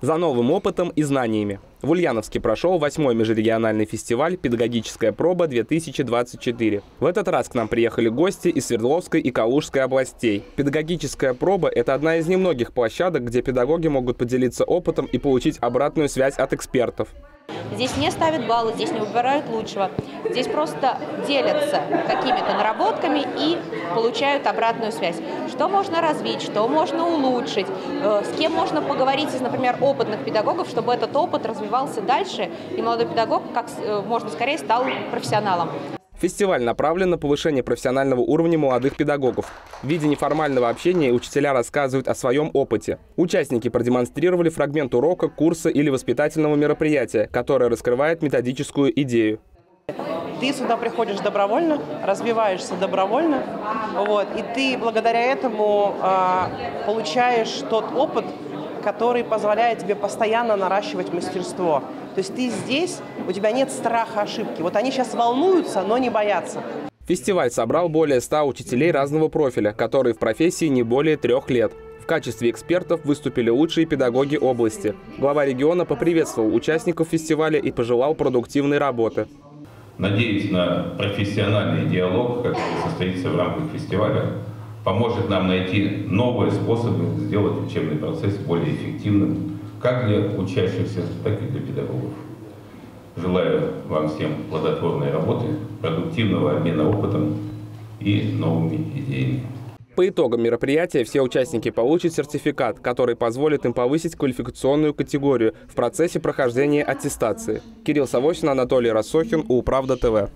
за новым опытом и знаниями. В Ульяновске прошел восьмой межрегиональный фестиваль «Педагогическая проба-2024». В этот раз к нам приехали гости из Свердловской и Калужской областей. Педагогическая проба – это одна из немногих площадок, где педагоги могут поделиться опытом и получить обратную связь от экспертов. Здесь не ставят баллы, здесь не выбирают лучшего. Здесь просто делятся какими-то наработками и получают обратную связь. Что можно развить, что можно улучшить, э, с кем можно поговорить из, например, опытных педагогов, чтобы этот опыт развивался дальше, и молодой педагог как э, можно скорее стал профессионалом. Фестиваль направлен на повышение профессионального уровня молодых педагогов. В виде неформального общения учителя рассказывают о своем опыте. Участники продемонстрировали фрагмент урока, курса или воспитательного мероприятия, которое раскрывает методическую идею. Ты сюда приходишь добровольно, развиваешься добровольно, вот, и ты благодаря этому э, получаешь тот опыт, который позволяет тебе постоянно наращивать мастерство. То есть ты здесь, у тебя нет страха ошибки. Вот они сейчас волнуются, но не боятся. Фестиваль собрал более 100 учителей разного профиля, которые в профессии не более трех лет. В качестве экспертов выступили лучшие педагоги области. Глава региона поприветствовал участников фестиваля и пожелал продуктивной работы. Надеюсь на профессиональный диалог, который состоится в рамках фестиваля, поможет нам найти новые способы сделать учебный процесс более эффективным как для учащихся, так и для педагогов. Желаю вам всем плодотворной работы, продуктивного обмена опытом и новыми идеями. По итогам мероприятия все участники получат сертификат, который позволит им повысить квалификационную категорию в процессе прохождения аттестации. Кирилл Савосин, Анатолий Рассохин, Управда ТВ.